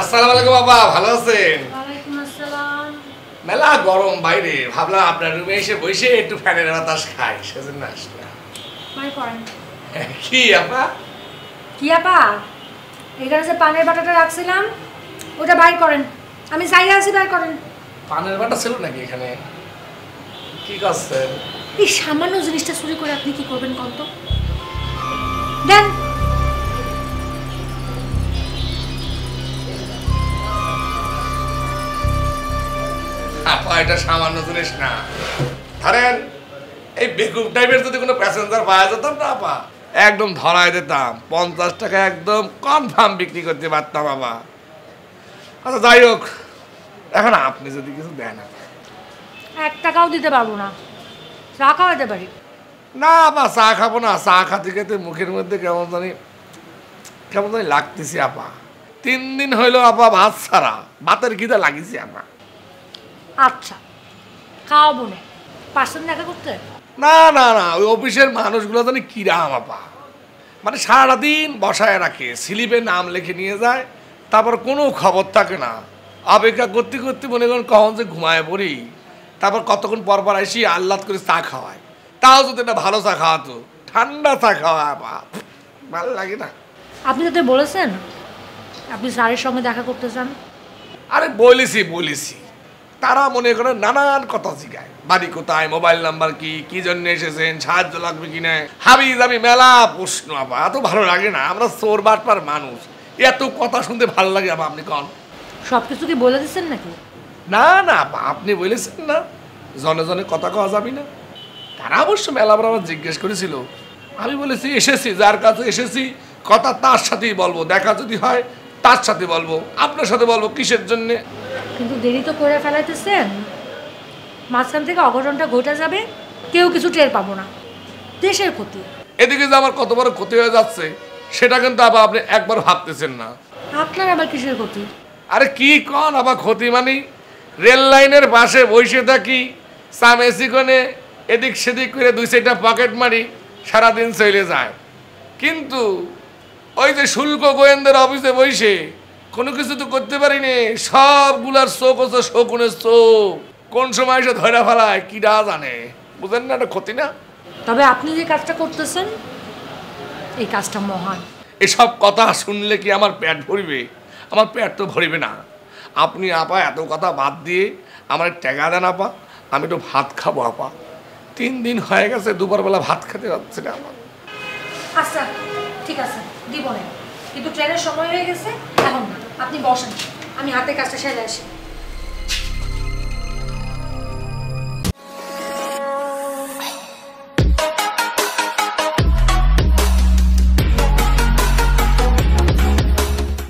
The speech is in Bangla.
আসসালামু আলাইকুম বাবা। ভালো আছেন? মেলা গরম বাইরে। ভাবলাম আপনার রুমে এসে বসে একটু ফ্যানের বাতাস খাই সেজন্য আসলাম। কি আপা? কি আপা? এখানে যে পানের বাটাটা রাখছিলাম ওটা বাইর করেন। আমি চাই আছি বাইর করেন। পানের বাটা ছিল নাকি এখানে? কি করছেন? এই সামান্য জিনিসটা চুরি করে আপনি কি করবেন কত দেন। এটা সামান্য জিনিস না। ধরেন এই বেকুব টাইপের যদি কোনো প্যাসেঞ্জার পাওয়া যেতাম না আপা একদম ধরাই দিতাম পঞ্চাশ টাকা একদম কনফার্ম বিক্রি করতে পারতাম বাবা। আচ্ছা যাই হোক এখন আপনি যদি কিছু দেন এক টাকাও দিতে পারব না। চা খাওয়াতে পারি। না আপা চা খাব না চা খাতে খেতে মুখের মধ্যে কেমন জানি কেমন জানি লাগতেছি আপা। তিন দিন হইল আপা ভাত ছাড়া ভাতের খিদে লাগিছে আপা। আচ্ছা খাওয়াবো না। পার্সেন্ট দেখা করতে? না না না ওই অফিসের মানুষগুলো জানি কিরাম আপা মানে সারাটা দিন বসায় রাখে স্লিপে নাম লিখে নিয়ে যায় তারপর কোনো খবর থাকে না। অপেক্ষা করতে করতে মনে করেন কখন যে ঘুমায় পড়ি তারপর কতক্ষণ পর পর আসি আহ্লাদ করে চা খাওয়ায়। তাও যদি একটা ভালো চা খাওয়াতো ঠান্ডা চা খাওয়ায় আপা ভালো লাগে না। আপনি যাতে বলেছেন? আপনি স্যারের সঙ্গে দেখা করতে চান? আরে বলেছি বলেছি তারা মনে করে নানান কথা শিখায় বাড়ি কোথায় মোবাইল নাম্বার কি কি জন্য এসেছেন সাহায্য লাগবে কি না? হাবি যাবি মেলা প্রশ্ন আবার এত ভালো লাগে না আমরা চোর বাটপার মানুষ। এত কথা শুনতে ভালো লাগে আবার আপনি কন। সব কিছু কি বলে দিচ্ছেন নাকি? না না আপা, আপনি বলেছেন না। জনে জনে কথা কওয়া যাবি না। তারা অবশ্য মেলা বড় আমার জিজ্ঞেস করেছিল। আমি বলেছি এসেছি যার কাছে এসেছি কথা তার সাথেই বলব দেখা যদি হয় তার সাথে বলব আপনার সাথে বলব কিসের জন্যে? কিন্তু দেরি তো করে ফেলাইতেছেন। মাঝখান থেকে অঘটনটা ঘটে যাবে কেউ কিছু টের পাবো না। দেশের ক্ষতি। এদিকে যে আমার কত বড় ক্ষতি হয়ে যাচ্ছে সেটা কিন্তু আবার আপনি একবার ভাবতেছেন না। আপনার আবার কিসের ক্ষতি? আরে কি কন আবার ক্ষতি মানে? রেল লাইনের পাশে বসে থাকি চামেসি কোনে এদিক সেদিক করে দুই চারটা পকেট মারি সারাদিন চলে যায়। কিন্তু ওই যে শুল্ক গোয়েন্দার অফিসে বসে কোনো কিছু তো করতে পারিনি। সবগুলার চোখ হচ্ছে শকুনের চোখ কোন সময় এসে ধরে ফেলায় কিরা জানে? বুঝেন না এটা ক্ষতি না? তবে আপনি যে কাজটা করতেছেন এই কাজটা মহান। এসব কথা শুনলে কি আমার পেট ভরবে? আমার পেট তো ভরবে না। আপনি আপা এত কথা বাদ দিয়ে আমার টাকা দেন আপা আমি তো ভাত খাব আপা। তিন দিন হয়ে গেছে দুপুরবেলা ভাত খেতে যাচ্ছে না আমার। আচ্ছা ঠিক আছে দিব না। কিন্তু ট্রেনের সময় হয়ে গেছে এখন না। আপনি বসেন। আমি হাতে কাজটা সেরে আসি।